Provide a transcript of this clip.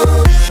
Oh,